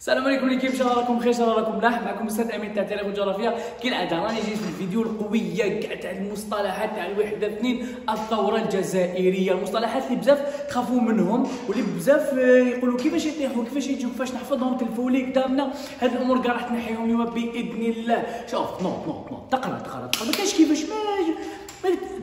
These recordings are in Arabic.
السلام عليكم l'équipe إن شاء الله راكم بخير إن شاء الله راكم ملاح معكم أستاذ أمين تاع تاريخ والجغرافيا كالعاده راني جيت في الفيديو القوية كاع تاع المصطلحات تاع الوحدة اثنين الثورة الجزائرية. المصطلحات اللي بزاف تخافوا منهم واللي بزاف يقولوا كيفاش يطيحوا كيفاش يجوا كيفاش نحفظهم تلفوا لي قدامنا هاد الأمور كاع راح تنحيهم اليوم بإذن الله. شوف نوض نوض نوض تقرا تقرا تقرا. ما كاينش كيفاش ما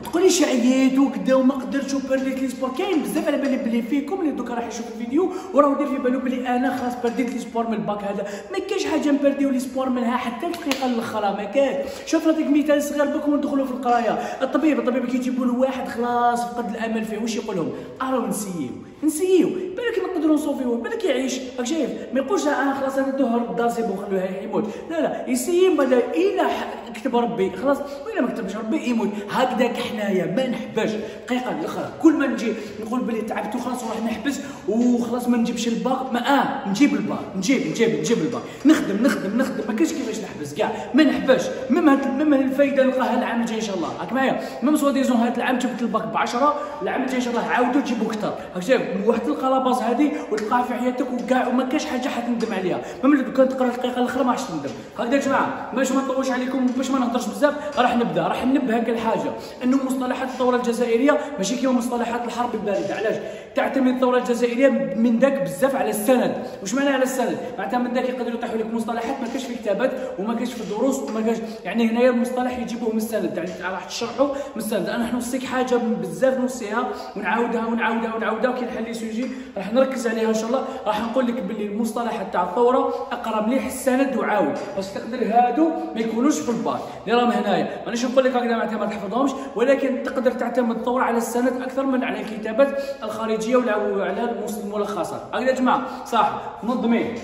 تقوليش عييت وكذا وما قدرتش وبرديت l'espoir. كاين بزاف على بالي بلي فيكم اللي دوكا راح يشوف الفيديو وراه دير في بالو بلي أنا خلاص برديت l'espoir من الباك هذا. ما كاينش حاجة نبرديو لي سبور منها حتى الدقيقة الأخرى ما كاين. شوف نعطيك مثال صغير بكم ندخلوا في القراية. الطبيب الطبيب كيجيبوا له واحد خلاص فقد الأمل فيه واش يقول لهم اراه نسيو نسيو. بالك نقدروا نصوفيوه بالك يعيش. راك شايف؟ ما يقولش أنا خلاص أنا ندوه الدار سيبو خلوه يموت. لا لا يسيي بعد إلى كتب ربي. خلاص ولا ما كتبش ربي يموت. هكذاك حنايا ما نحبش. دقيقة الاخرى كل ما نجي نقول بلي تعبت وخلاص وراح نحبس وخلاص ما نجيبش الباق ما آه نجيب الباق نجيب نجيب نجيب الباق نخدم نخدم نخدم. ما كاينش كيفاش نحبس كاع. ما نحبش. même même الفايدة نلقاها العام الجاي إن شاء الله. راك معايا. même si disons هذا العام جبت الباق ب 10 العام الجاي إن شاء الله عاودوا تجيبوا أكثر راك شايف واحد تلقى la base هذه وتلقاها في حياتك وكاع وما كاينش حاجة حتندم عليها. même كان تقرا الدقيقة الأخرى ما عادش تندم. هكذا يا جماعة. باش ما نطولش عليكم باش ما نهضرش بزاف راح نبدأ راح ننبه هكا الحاجة. أنه مصطلحات الثورة الجزائرية ماشي كيما مصطلحات الحرب الباردة. علاش؟ تعتمد الثورة الجزائرية من ذاك بزاف على السند. واش معنى على السند؟ معناتها من ذاك يقدروا يطيحوا لك مصطلحات ما كاش في كتابات وما كاش في الدروس وما كاش يعني هنايا المصطلح يجيبوه من السند. يعني راح تشرحوا من السند. أنا نوصيك حاجة بزاف نوصيها ونعاودها ونعاودها ونعاودها وكي نحل les sujets راح نركز عليها إن شاء الله. راح نقول لك باللي المصطلحات تاع الثورة اقرا مليح السند وعاود. باش تقدر هادو ما يكونوش في البار اللي راهم هنايا. مانيش نقول لك هكذا معناتها ما تحفظهمش ولكن تقدر تعتمد الثورة على السند أكثر من على الكتابات الخارجية وعلى الملخصات هكذا يا جماعة صح منظمين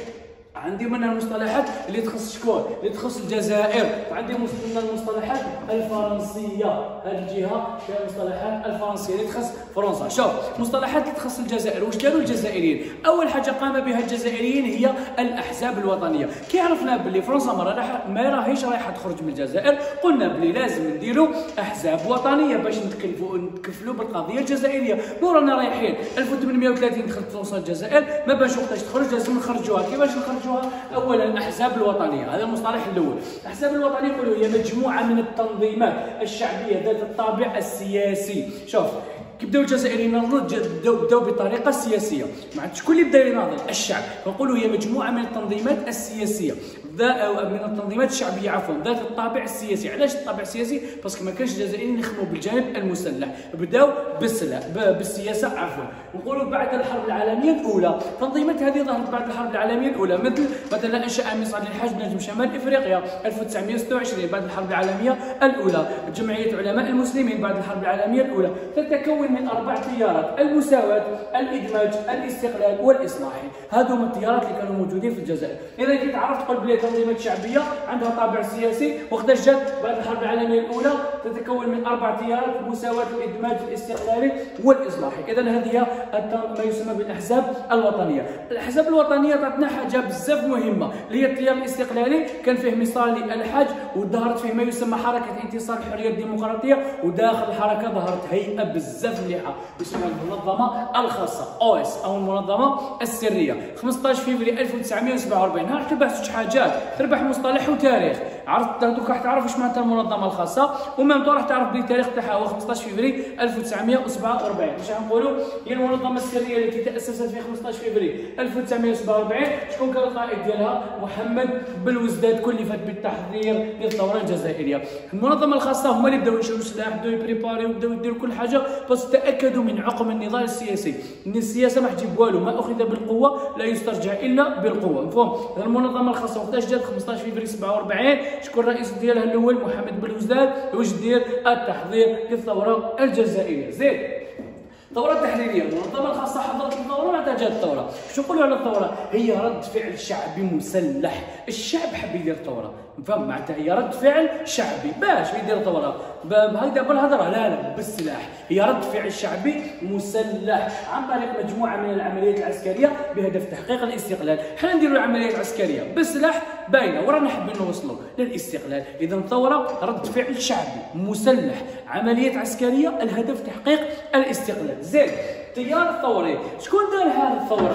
عندي من المصطلحات اللي تخص شكون؟ اللي تخص الجزائر. وعندي من المصطلحات الفرنسية. هذه الجهة فيها المصطلحات الفرنسية. اللي تخص فرنسا. شوف مصطلحات اللي تخص الجزائر واش داروا الجزائريين؟ أول حاجة قام بها الجزائريين هي الأحزاب الوطنية. كي عرفنا باللي فرنسا ما راهيش رايحة تخرج من الجزائر قلنا باللي لازم نديروا أحزاب وطنية باش نتكلفوا نتكفلوا بالقضية الجزائرية. مو رانا رايحين 1830 دخلت فرنسا الجزائر ما باش وقتاش تخرج لازم نخرجوها. كيفاش نخرجوها؟ اولا الأحزاب الوطنية. هذا المصطلح الأول. الأحزاب الوطنية يقولوا هي مجموعة من التنظيمات الشعبية ذات الطابع السياسي. شوف كي بداو الجزائريين يناضلوا بداو بداو بطريقة سياسية. مع شكون اللي بدا يناضل؟ الشعب. فنقولوا هي مجموعة من التنظيمات السياسية. من التنظيمات الشعبية عفوا ذات الطابع السياسي. علاش الطابع السياسي؟ باسكو ما كانش الجزائريين يخدموا بالجانب المسلح بداو بالسياسة عفوا. نقولوا بعد الحرب العالمية الأولى. تنظيمات هذه ظهرت بعد الحرب العالمية الأولى مثل مثلا انشا مصعد الحاج نجم شمال إفريقيا 1926 بعد الحرب العالمية الأولى. جمعية علماء المسلمين بعد الحرب العالمية الأولى. تتكون من أربع تيارات المساواة الإدماج الاستقلال والاصلاحي هذو من التيارات اللي كانوا موجودين في الجزائر. اذا كنت عرفت بلي التنظيمات الشعبية عندها طابع سياسي وقتاش جات بعد الحرب العالمية الأولى تتكون من أربع تيارات المساواه الإدماج الاستقلالي والإصلاحي. اذا هذه ما يسمى بالأحزاب الوطنية. الأحزاب الوطنية تعطينا حاجة بزاف مهمة اللي هي التيار الاستقلالي. كان فيه مصالي الحاج وظهرت فيه ما يسمى حركة انتصار الحريه الديمقراطيه وداخل الحركة ظهرت هيئة بزاف مليحة يسمى المنظمة الخاصة أو إس أو المنظمة السرية. 15 فبراير 1947 نهار تبعت شي حاجات تربح مصطلح وتاريخ عرفت دوك راح تعرف واش معناتها المنظمة الخاصة ومام راح تعرف بلي التاريخ تاعها هو 15 فبراير 1947 واش نقولوا؟ هي المنظمة السرية التي تأسست في 15 فبراير 1947 شكون كان القائد ديالها؟ محمد بلوزداد كلفت بالتحضير للثورة الجزائرية. المنظمة الخاصة هما اللي بداو ينشروا السلاح بداو يبريباري وبداو يديروا كل حاجة بس تأكدوا من عقم النضال السياسي. إن السياسة ما تجيب والو ما أخذ بالقوة لا يسترجع إلا بالقوة. مفهوم؟ المنظمة الخاصة وقتاش جات؟ 15 فبراير 47 شكون الرئيس ديالها الأول؟ محمد بلوزداد واش دير؟ التحضير للثورة الجزائرية. زين. الثورة التحريرية. المنظمه الخاصه حضرت الثورة متى جات الثورة. شو نقولوا على الثورة؟ هي رد فعل شعبي مسلح. الشعب حب يدير ثوره فهم معناتها هي رد فعل شعبي. باش يدير ثوره هكذا بالهضره لا لا بالسلاح. هي رد فعل شعبي مسلح. عن طريق مجموعة من العمليات العسكرية بهدف تحقيق الاستقلال. حنا نديروا العمليات العسكرية بالسلاح باينة ورانا حابين نوصلوا للاستقلال. إذا الثوره رد فعل شعبي مسلح. عمليات عسكرية الهدف تحقيق الاستقلال. زين التيار الثوري شكون دار هذه الثوره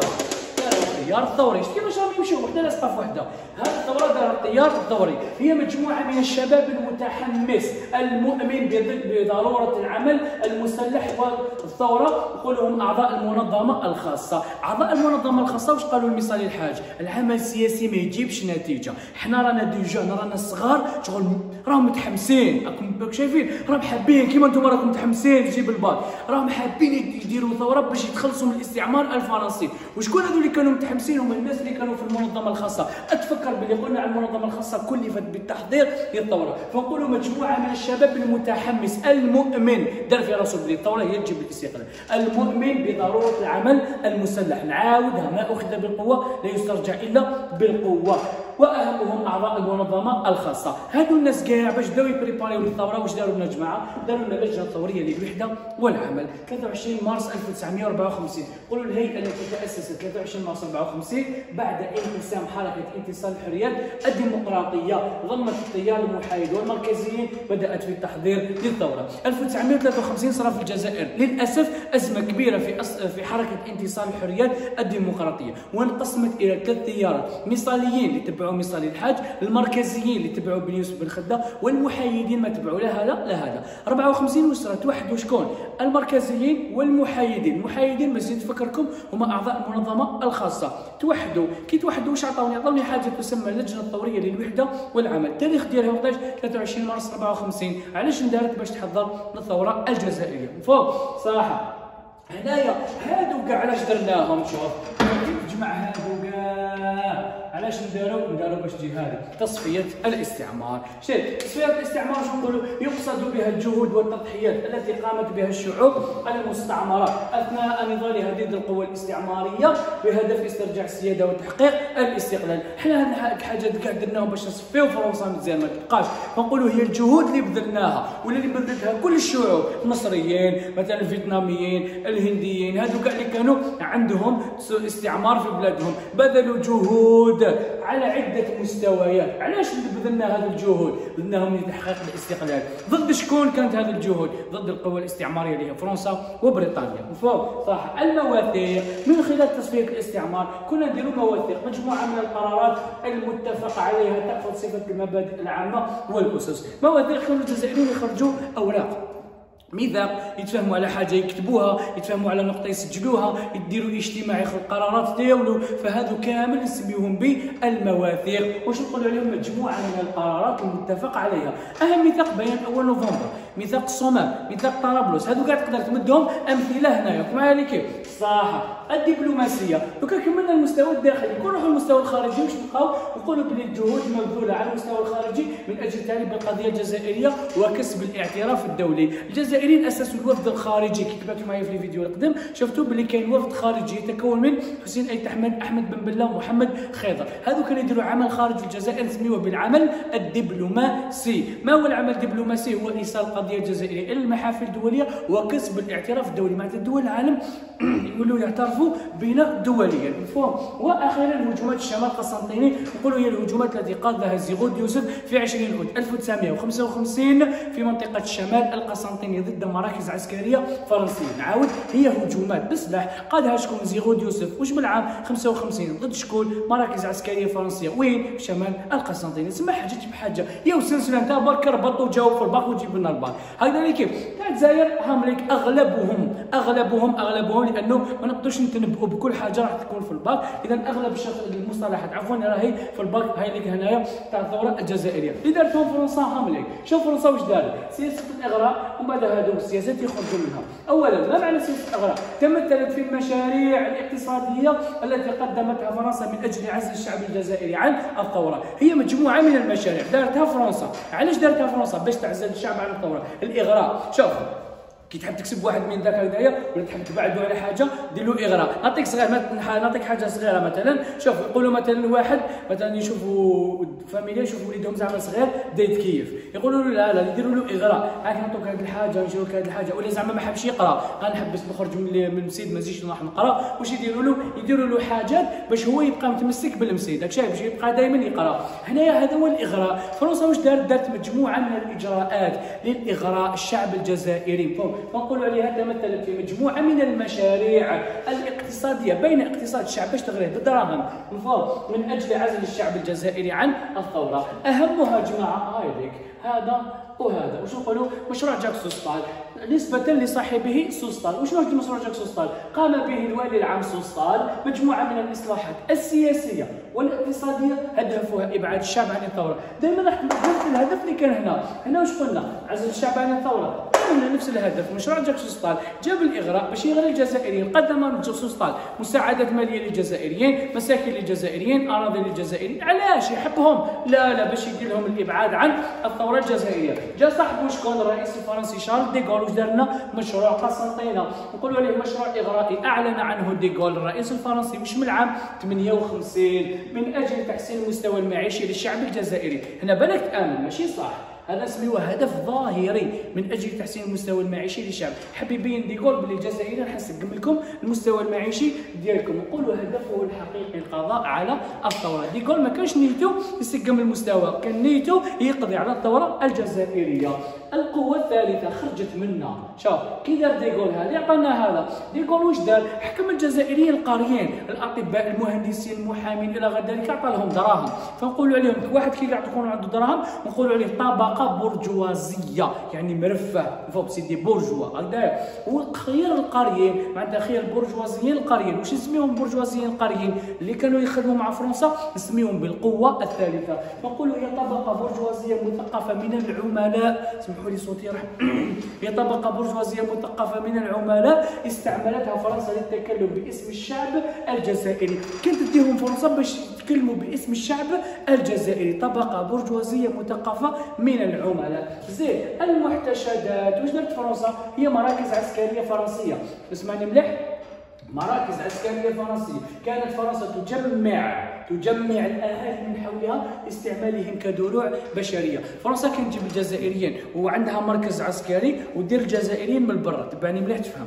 التيار الثوري شتي كيفاش يمشيو وحدة لاصقه في وحدة. هذه الثوره دار التيار الثوري هي مجموعة من الشباب المتحمس المؤمن بضرورة العمل المسلح والثورة. نقولهم أعضاء المنظمة الخاصة. أعضاء المنظمة الخاصة واش قالوا المثال الحاج؟ العمل السياسي ما يجيبش نتيجة. حنا رانا جون رانا صغار شغل راهم متحمسين. راكم شايفين؟ راهم حابين كيما أنتم راكم متحمسين تجيب البال راهم حابين يديروا ثورة باش يتخلصوا من الاستعمار الفرنسي. وشكون هذو اللي كانوا متحمسين؟ هما الناس اللي كانوا في المنظمة الخاصة. أتفكر بلي قلنا على المنظمة الخاصة كلفت بالتحضير للثوره فنقولوا مجموعة من الشباب المتحمس. المؤمن دار في راسه بلي الثوره هي تجيب الاستقلال المؤمن بضرورة العمل المسلح. نعاودها ما أخذ بالقوة لا يسترجع إلا بالقوة. وأهمهم أعضاء المنظمة الخاصة. هادو الناس كاع باش بداو يبريباريو للثوره واش داروا لنا جماعة؟ داروا لنا لجنة ثورية للوحدة والعمل. 23 مارس 1954 قولوا الهيئه التي تأسست 23 مارس 54 بعد انقسام حركه انتصار الحريات الديمقراطية. ضمت التيار المحايد والمركزيين بدأت في التحضير للثورة. 1953 صار في الجزائر. للأسف أزمة كبيرة في أص... في حركة انتصار الحريات الديمقراطية وانقسمت إلى ثلاث تيارات مثاليين اللي تبعوا مصالح الحاج المركزيين اللي تبعوا بن يوسف بن خده والمحايدين ما تبعوا لا هذا لا هذا. 54 وسره توحدوا شكون المركزيين والمحايدين. المحايدين باش نفكركم هما أعضاء المنظمه الخاصة. توحدوا كي توحدوا واش عطاوني؟ عطاوني حاجة تسمى اللجنة الثوريه للوحدة والعمل. التاريخ ديالها وقتاش؟ 23 مارس 54 علاش اندارت باش تحضر للثوره الجزائرية؟ فوق صراحة. هنايا هادو كاع علاش درناهم؟ شوف. هادو. كاع علاش ندارو؟ ندارو باش تجي هذه تصفية الاستعمار. شوف تصفية الاستعمار شنو نقولوا؟ يقصد بها الجهود والتضحيات التي قامت بها الشعوب المستعمرة. أثناء نضالها ضد القوى الاستعمارية بهدف استرجاع السيادة وتحقيق الاستقلال. حنا هاد الحاجات كاع درناهم باش نصفيو فرنسا مزيان ما تبقاش. فنقولوا هي الجهود اللي بذلناها ولا اللي بذلتها كل الشعوب. المصريين مثلا الفيتناميين الهنديين هادو كاع اللي كانوا عندهم استعمار في بلادهم. بذلوا جهود على عدة مستويات. علاش بذلنا هذه الجهود؟ بذلناهم لتحقيق الاستقلال. ضد شكون كانت هذه الجهود؟ ضد القوى الاستعمارية اللي هي فرنسا وبريطانيا. مفهوم؟ صح. المواثيق. من خلال تصفية الاستعمار كنا نديروا مواثيق. مجموعة من القرارات المتفق عليها تأخذ صفة المبادئ العامة والأسس. مواثيق كانوا الجزائريين يخرجوا أوراق. ميثاق يتفاهموا على حاجة يكتبوها يتفاهموا على نقطة يسجلوها يديروا اجتماع ياخذ قرارات ديالو. فهذو كامل نسميهم بالمواثيق. واش نقولوا عليهم مجموعة من القرارات المتفق عليها؟ أهم ميثاق بيان اول نوفمبر. ميثاق الصومال ميثاق طرابلس. هذو كاع تقدر تمدهم أمثلة هنايا. معايا كيف صح الدبلوماسية. لو كان كملنا المستوى الداخلي كون نروحوا للمستوى الخارجي واش نلقاو نقولوا بلي الجهود مبذولة على المستوى الخارجي من أجل تعريب القضية الجزائرية وكسب الاعتراف الدولي. الجزائريين اسسوا الوفد الخارجي. كي كتبت معايا في الفيديو القدم شفتوا بلي كاين وفد خارجي يتكون من حسين أيت أحمد أحمد بن بلة ومحمد خيضر. هذو كانوا يديروا عمل خارج الجزائر نسميوه بالعمل الدبلوماسي. ما هو العمل الدبلوماسي؟ هو إيصال القضية الجزائريه إلى المحافل الدولية وكسب الاعتراف الدولي. معناتها دول العالم يقولوا يعترفوا بنا دوليا. مفهوم؟ وأخيرا الهجومات الشمال القسنطيني نقولوا هي الهجومات التي قادها زيغود يوسف في 20 أوت. 1955 في منطقة الشمال القسنطيني. ضد مراكز عسكرية فرنسية. نعاود هي هجومات. بسلاح قادها شكون زيغود يوسف واش بالعام؟ 55 ضد شكون؟ مراكز عسكرية فرنسية. وين؟ شمال القسنطيني تسمى حاجة بحاجه يا سلسلة انت برك ربطوا جاو في الباق وجيب لنا الباق هكذا اللي كيف تاع الجزائر هامليك أغلبهم اغلبهم أغلبهم لأنه ما نقدرش نتنبؤوا بكل حاجة راح تكون في الباق إذا أغلب المصطلحات عفوا راهي في الباق هاي لك هنايا تاع الثورة الجزائرية. اللي دارتهم فرنسا هامليك شوف فرنسا واش دارت؟ سياسة الإغراء ومن بعد هذو السياسات يخرجوا منها. اولا ما معنى سياسة الإغراء؟ تمثلت في المشاريع الاقتصادية التي قدمتها فرنسا من أجل عزل الشعب الجزائري عن الثورة. هي مجموعة من المشاريع. دارتها فرنسا. علاش دارتها فرنسا؟ باش تعزل الشعب عن الثورة. الإغراء. شوف كي تحب تكسب واحد من ذاك هكذايا ولا تحب تبعدو على حاجة دير له إغراء. نعطيك صغير نعطيك حاجة صغيرة مثلا. شوف يقولوا مثلا واحد مثلا يشوفوا فاميليا يشوفوا وليدهم زعما صغير بدا يتكيف يقولوا له لا لا يديروا له إغراء. هاك نعطوك هذه الحاجة نشوفك هذه الحاجة. ولا زعما ما حبش يقرأ. غنحبس نخرج من المسيد ما نزيدش نروح نقرأ. واش يديروا له؟ يديروا له حاجات باش هو يبقى متمسك بالمسيد داك الشيء باش يبقى دائما يقرأ. هنايا هذا هو الإغراء. فرنسا واش دارت؟ دارت مجموعة من الإجراءات للإغراء الشعب الجزائري. فهم فنقول عليها تمثلت في مجموعة من المشاريع الاقتصادية بين اقتصاد الشعب باش تغريه بالدراهم من أجل عزل الشعب الجزائري عن الثورة. أهمها جماعة هايديك هذا وهذا. وش نقولوا مشروع جاك سوستال. نسبة لصاحبه سوستال. وش نوع مشروع جاك سوستال؟ قام به الوالي العام سوستال. مجموعة من الإصلاحات السياسية. والاقتصادية هدفها إبعاد الشعب عن الثورة. دائما راح الهدف اللي كان هنا. هنا وش قلنا؟ عزل الشعب عن الثورة. قلنا نفس الهدف. مشروع جاك سوستال جاب الإغراء باش يغري الجزائريين. قدم سوستال مساعدات مالية للجزائريين مساكن للجزائريين أراضي للجزائريين. علاش يحبهم؟ لا لا باش يدير لهم الإبعاد عن الثورة الجزائرية. جا صاحبه شكون الرئيس الفرنسي شارل ديغول واش دار لنا مشروع قسنطينة. نقولوا عليه مشروع إغرائي. أعلن عنه ديغول الرئيس الفرنسي مش من العام 58 من أجل تحسين المستوى المعيشي للشعب الجزائري. هنا بالك تامن ماشي صح. هذا نسميه هدف ظاهري من أجل تحسين المستوى المعيشي للشعب. حب يبين ديغول باللي الجزائريين راح نسقم لكم المستوى المعيشي ديالكم. نقولوا هدفه الحقيقي القضاء على الثورة. ديغول ما كانش نيته يسقم المستوى كان نيته يقضي على الثورة الجزائرية. القوة الثالثة خرجت منا. شوف كي دار ديغول هذا عطانا هذا. ديغول واش دار؟ حكم الجزائريين القاريين الأطباء المهندسين المحامين إلى غير ذلك عطى لهم دراهم. فنقولوا عليهم واحد كي يعطيكم عنده دراهم نقولوا عليه طبقة برجوازية يعني مرفه. فوق سيدي؟ بورجوا هكذا وخير القاريين معناتها خير البرجوازيين القاريين واش نسميهم البرجوازيين القاريين اللي كانوا يخدموا مع فرنسا نسميهم بالقوة الثالثة. نقولوا هي طبقة برجوازية مثقفة من العملاء. اسمحوا لي صوتي راح. هي طبقة برجوازية مثقفة من العملاء استعملتها فرنسا للتكلم باسم الشعب الجزائري. كانت تديهم فرصه باش يتكلموا باسم الشعب الجزائري. طبقة برجوازية مثقفة من العملاء. زين المحتشدات. درت فرنسا؟ هي مراكز عسكرية فرنسية. اسمعني مليح. مراكز عسكريه فرنسيه كانت فرنسا تجمع تجمع الاهالي من حولها لاستعمالهم كدروع بشرية. فرنسا كانت تجيب الجزائريين وعندها مركز عسكري ودير الجزائريين من برا تبعني مليح تفهم.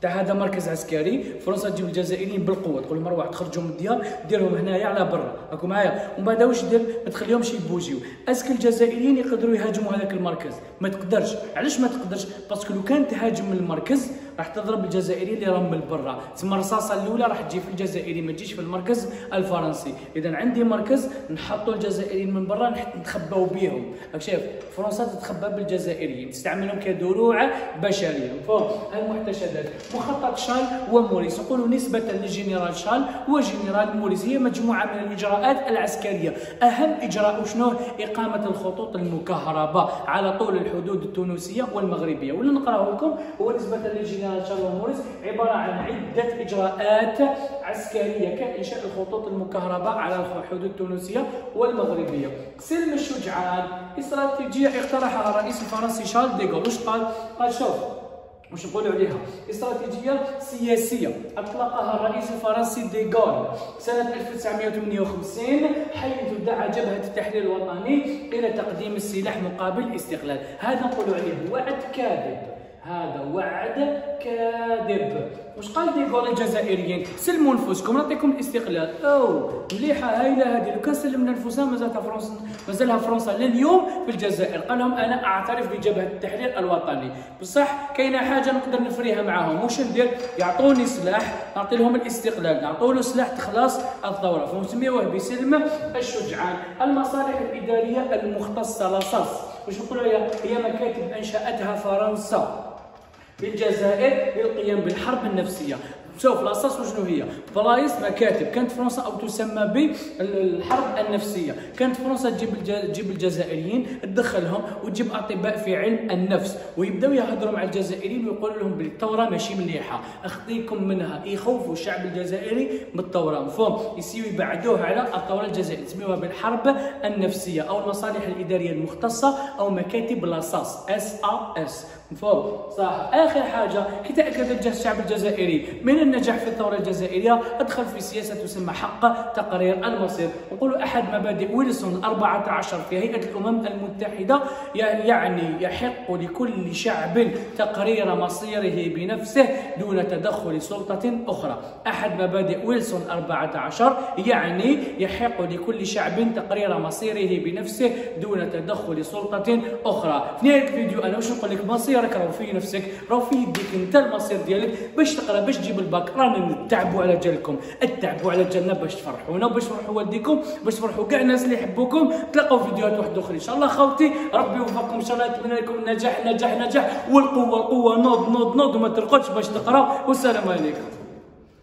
تاع هذا مركز عسكري فرنسا تجيب الجزائريين بالقوة. تقول لهم روح تخرجوا من الديار ديرهم هنايا على برا راكم معايا ومن بعد واش دير؟ ما تخليهمش يبوجيو. اسك الجزائريين يقدروا يهاجموا هذاك المركز. ما تقدرش. علاش ما تقدرش؟ parce que لو كان تهاجم المركز راح تضرب الجزائريين اللي راهم من برا تسمى الرصاصه الأولى راح تجي في الجزائري ما تجيش في المركز الفرنسي. اذا عندي مركز نحطوا الجزائريين من برا نتخباو بهم راك شايف؟ فرنسا تتخبى بالجزائريين. تستعملهم كدروع بشرية. فهم المحتشدات. مخطط شال وموريس. نقولوا نسبة للجنرال شال وجنرال موريس هي مجموعة من الإجراءات العسكرية. أهم إجراء شنو؟ إقامة الخطوط المكهربة على طول الحدود التونسية والمغربية. واللي نقراه لكم هو نسبة للجنرال شال وموريس عبارة عن عدة إجراءات عسكرية كانشاء الخطوط المكهربة على الحدود التونسية والمغربية. سلم الشجعان استراتيجيه اقترحها الرئيس الفرنسي شارل ديغول واش قال؟ قال شوف واش نقولوا عليها؟ استراتيجيه سياسية. أطلقها الرئيس الفرنسي ديغول سنة 1958 حيث دعا جبهة التحرير الوطني إلى تقديم السلاح مقابل الاستقلال هذا نقولوا عليه وعد كاذب. هذا وعد كاذب. واش قال ديغول الجزائريين؟ سلموا نفوسكم نعطيكم الاستقلال. أو مليحة هايله هذه لو كان سلمنا نفوسنا. مازالها فرنسا مازالها فرنسا لليوم في الجزائر. قال لهم أنا أعترف بجبهة التحرير الوطني. بصح كاينة حاجة نقدر نفريها معاهم. واش ندير؟ يعطوني سلاح نعطي لهم الاستقلال. نعطوا له سلاح تخلص الثورة. فنسميوه بسلم الشجعان. المصالح الإدارية المختصة لصص واش نقولوا هي مكاتب أنشأتها فرنسا في الجزائر للقيام بالحرب النفسية. شوف لاصاص وشنو هي؟ بلايص مكاتب كانت فرنسا أو تسمى بالحرب النفسية. كانت فرنسا تجيب تجيب الجزائريين تدخلهم وتجيب أطباء في علم النفس. ويبداو يهضروا مع الجزائريين ويقولوا لهم بالثوره ماشي مليحة. أخطيكم منها. يخوفوا الشعب الجزائري من الثوره مفهوم؟ يسيو يبعدوه على الثوره الجزائريه تسميوها بالحرب النفسية أو المصالح الإدارية المختصة أو مكاتب la SAS S A S مفهوم؟ صح. آخر حاجة كي تأكد الشعب الجزائري من النجاح في الثورة الجزائرية أدخل في سياسة تسمى حق تقرير المصير نقول أحد مبادئ ويلسون 14 في هيئة الأمم المتحدة يعني يحق لكل شعب تقرير مصيره بنفسه دون تدخل سلطة أخرى. أحد مبادئ ويلسون 14 يعني يحق لكل شعب تقرير مصيره بنفسه دون تدخل سلطة أخرى. في نهاية الفيديو أنا واش نقول لك مصيرك راه في نفسك. راه في يديك انت المصير ديالك باش تقرأ باش تجيب الباك رانا نتعبوا على جالكم التعبوا على جالنا باش تفرحونا باش تفرحوا والديكم باش تفرحوا كاع الناس اللي يحبوكم. تلاقوا فيديوهات واحدة أخرى إن شاء الله خوتي ربي يوفقكم. إن شاء الله نتمنى لكم النجاح نجاح نجاح. والقوة القوة. نوض نوض نوض. وما ترقدش باش تقرا والسلام عليكم.